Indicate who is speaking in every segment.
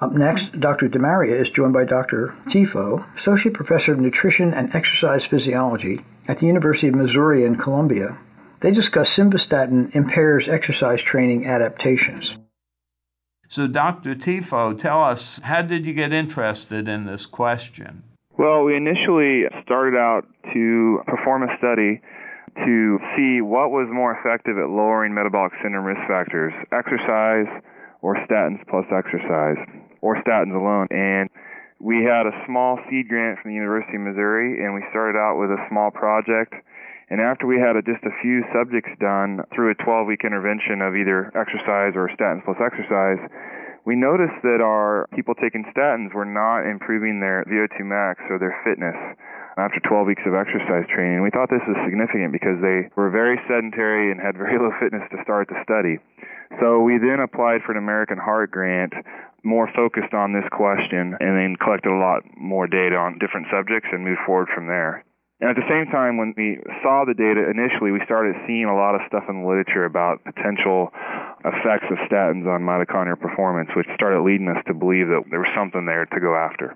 Speaker 1: Up next, Dr. DeMaria is joined by Dr. Thyfault, Associate Professor of Nutrition and Exercise Physiology at the University of Missouri in Columbia. They discuss simvastatin impairs exercise training adaptations.
Speaker 2: So, Dr. Thyfault, tell us, how did you get interested in this question?
Speaker 3: Well, we initially started out to perform a study to see what was more effective at lowering metabolic syndrome risk factors exercise or statins plus exercise or statins alone. And we had a small seed grant from the University of Missouri, and we started out with a small project. And after we had a, just a few subjects done through a 12 week intervention of either exercise or statins plus exercise, we noticed that our people taking statins were not improving their VO2 max or their fitness after 12 weeks of exercise training. We thought this was significant because they were very sedentary and had very low fitness to start the study. So we then applied for an American Heart Grant more focused on this question and then collected a lot more data on different subjects and moved forward from there. And at the same time, when we saw the data initially, we started seeing a lot of stuff in the literature about potential effects of statins on mitochondrial performance, which started leading us to believe that there was something there to go after.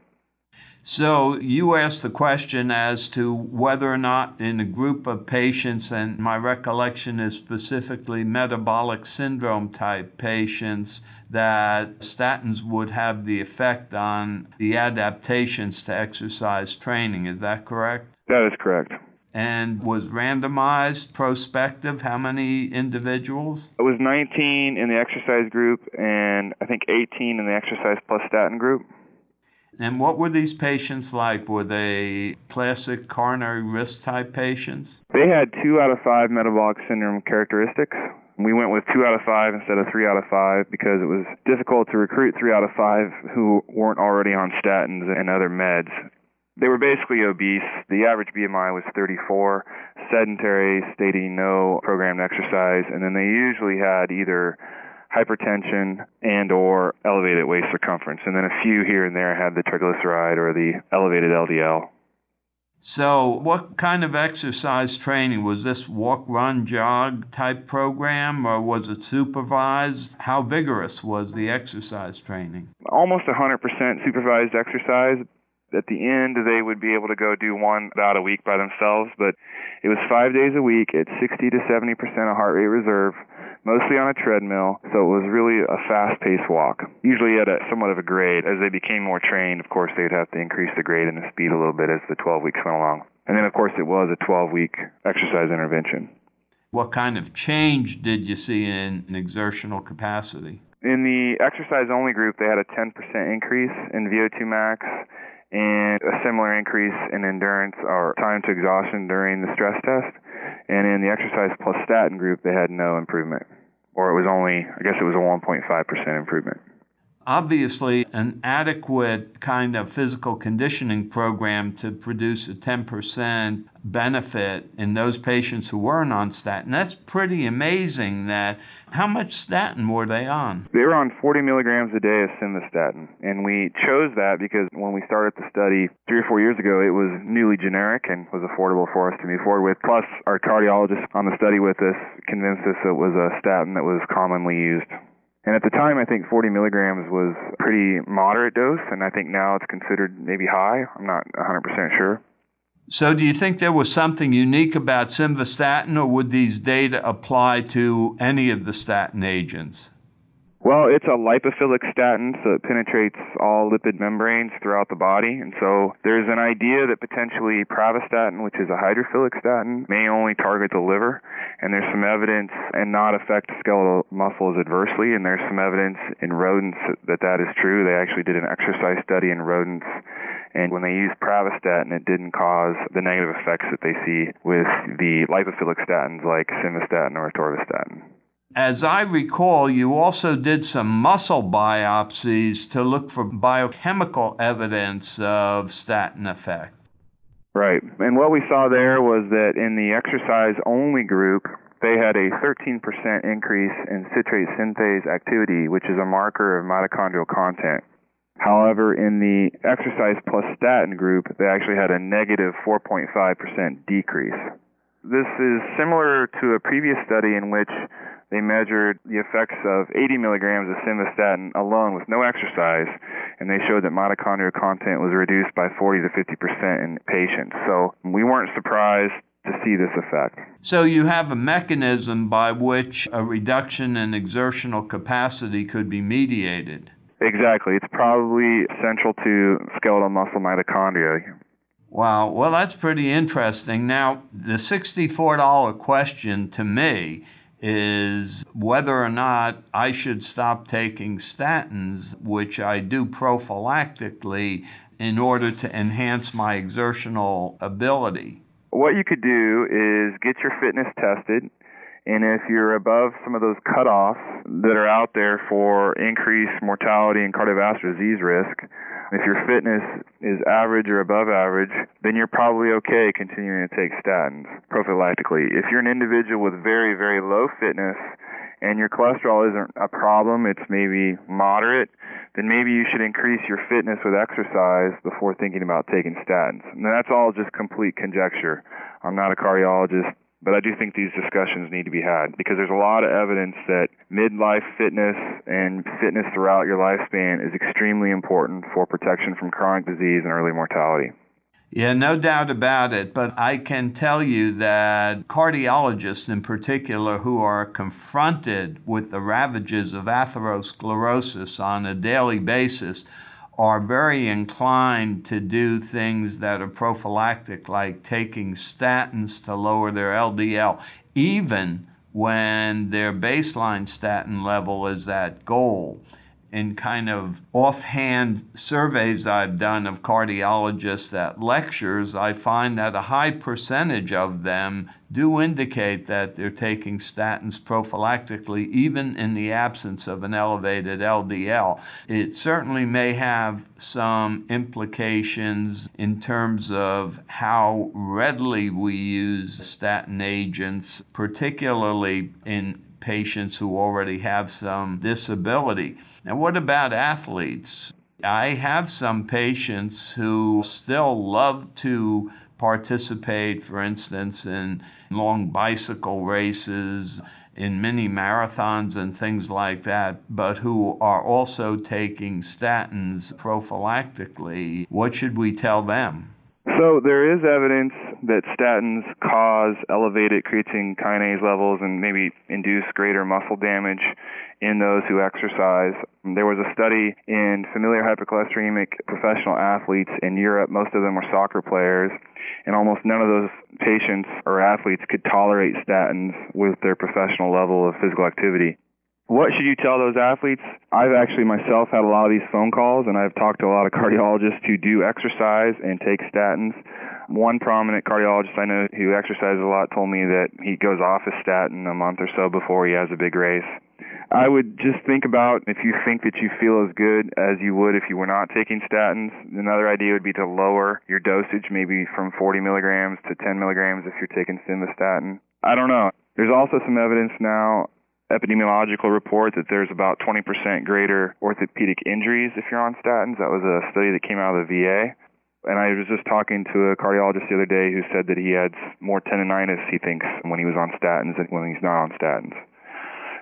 Speaker 2: So you asked the question as to whether or not in a group of patients, and my recollection is specifically metabolic syndrome type patients, that statins would have the effect on the adaptations to exercise training. Is that correct?
Speaker 3: That is correct.
Speaker 2: And was randomized, prospective, how many individuals?
Speaker 3: It was 19 in the exercise group and I think 18 in the exercise plus statin group.
Speaker 2: And what were these patients like? Were they classic coronary risk type patients?
Speaker 3: They had two out of five metabolic syndrome characteristics. We went with two out of five instead of three out of five because it was difficult to recruit three out of five who weren't already on statins and other meds. They were basically obese. The average BMI was 34, sedentary, stating no programmed exercise, and then they usually had either hypertension and or elevated waist circumference and then a few here and there had the triglyceride or the elevated LDL.
Speaker 2: So, what kind of exercise training was this walk, run, jog type program or was it supervised? How vigorous was the exercise training?
Speaker 3: Almost 100% supervised exercise. At the end, they would be able to go do one about a week by themselves, but it was five days a week at 60 to 70% of heart rate reserve mostly on a treadmill, so it was really a fast-paced walk. Usually at a somewhat of a grade. As they became more trained, of course, they'd have to increase the grade and the speed a little bit as the 12 weeks went along. And then, of course, it was a 12-week exercise intervention.
Speaker 2: What kind of change did you see in exertional capacity?
Speaker 3: In the exercise only group, they had a 10% increase in VO2 max and a similar increase in endurance or time to exhaustion during the stress test. And in the exercise plus statin group, they had no improvement, or it was only, I guess it was a 1.5% improvement.
Speaker 2: Obviously, an adequate kind of physical conditioning program to produce a 10% benefit in those patients who weren't on statin. That's pretty amazing that how much statin were they on?
Speaker 3: They were on 40 milligrams a day of simvastatin, and we chose that because when we started the study three or four years ago, it was newly generic and was affordable for us to move forward with. Plus, our cardiologist on the study with us convinced us it was a statin that was commonly used. And at the time, I think 40 milligrams was a pretty moderate dose, and I think now it's considered maybe high. I'm not 100% sure.
Speaker 2: So, do you think there was something unique about simvastatin, or would these data apply to any of the statin agents?
Speaker 3: Well, it's a lipophilic statin, so it penetrates all lipid membranes throughout the body. And so there's an idea that potentially pravastatin, which is a hydrophilic statin, may only target the liver. And there's some evidence and not affect skeletal muscles adversely. And there's some evidence in rodents that that is true. They actually did an exercise study in rodents. And when they used pravastatin, it didn't cause the negative effects that they see with the lipophilic statins like simvastatin or atorvastatin.
Speaker 2: As I recall, you also did some muscle biopsies to look for biochemical evidence of statin effect.
Speaker 3: Right. And what we saw there was that in the exercise only group, they had a 13% increase in citrate synthase activity, which is a marker of mitochondrial content. However, in the exercise plus statin group, they actually had a negative 4.5% decrease. This is similar to a previous study in which they measured the effects of 80 milligrams of simvastatin alone with no exercise, and they showed that mitochondrial content was reduced by 40 to 50 percent in patients. So we weren't surprised to see this effect.
Speaker 2: So you have a mechanism by which a reduction in exertional capacity could be mediated.
Speaker 3: Exactly. It's probably central to skeletal muscle mitochondria.
Speaker 2: Wow. Well, that's pretty interesting. Now, the $64 question to me is whether or not I should stop taking statins, which I do prophylactically in order to enhance my exertional ability.
Speaker 3: What you could do is get your fitness tested and if you're above some of those cutoffs that are out there for increased mortality and cardiovascular disease risk, if your fitness is average or above average, then you're probably okay continuing to take statins prophylactically. If you're an individual with very, very low fitness and your cholesterol isn't a problem, it's maybe moderate, then maybe you should increase your fitness with exercise before thinking about taking statins. And that's all just complete conjecture. I'm not a cardiologist. But I do think these discussions need to be had because there's a lot of evidence that midlife fitness and fitness throughout your lifespan is extremely important for protection from chronic disease and early mortality.
Speaker 2: Yeah, no doubt about it. But I can tell you that cardiologists, in particular, who are confronted with the ravages of atherosclerosis on a daily basis, are very inclined to do things that are prophylactic, like taking statins to lower their LDL, even when their baseline statin level is at goal in kind of offhand surveys I've done of cardiologists at lectures, I find that a high percentage of them do indicate that they're taking statins prophylactically, even in the absence of an elevated LDL. It certainly may have some implications in terms of how readily we use statin agents, particularly in patients who already have some disability. Now, what about athletes? I have some patients who still love to participate, for instance, in long bicycle races, in mini marathons, and things like that, but who are also taking statins prophylactically. What should we tell them?
Speaker 3: So there is evidence that statins cause elevated creatine kinase levels and maybe induce greater muscle damage in those who exercise. There was a study in familiar hypercholesteremic professional athletes in Europe. Most of them were soccer players, and almost none of those patients or athletes could tolerate statins with their professional level of physical activity. What should you tell those athletes? I've actually myself had a lot of these phone calls, and I've talked to a lot of cardiologists who do exercise and take statins. One prominent cardiologist I know who exercises a lot told me that he goes off a statin a month or so before he has a big race. I would just think about if you think that you feel as good as you would if you were not taking statins. Another idea would be to lower your dosage, maybe from 40 milligrams to 10 milligrams if you're taking simvastatin. I don't know. There's also some evidence now epidemiological report that there's about 20% greater orthopedic injuries if you're on statins. That was a study that came out of the VA. And I was just talking to a cardiologist the other day who said that he had more tendonitis, he thinks, when he was on statins than when he's not on statins.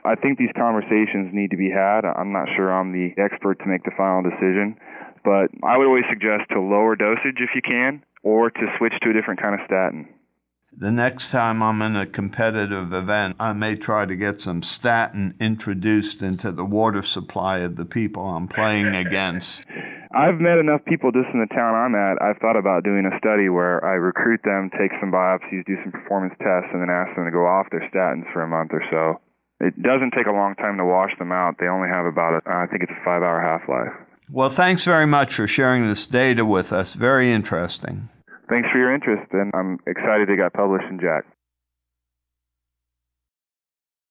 Speaker 3: I think these conversations need to be had. I'm not sure I'm the expert to make the final decision, but I would always suggest to lower dosage if you can or to switch to a different kind of statin.
Speaker 2: The next time I'm in a competitive event, I may try to get some statin introduced into the water supply of the people I'm playing against.
Speaker 3: I've met enough people just in the town I'm at. I've thought about doing a study where I recruit them, take some biopsies, do some performance tests, and then ask them to go off their statins for a month or so. It doesn't take a long time to wash them out. They only have about, a, I think it's a five hour half life.
Speaker 2: Well, thanks very much for sharing this data with us. Very interesting.
Speaker 3: Thanks for your interest, and I'm excited it got published in JACC.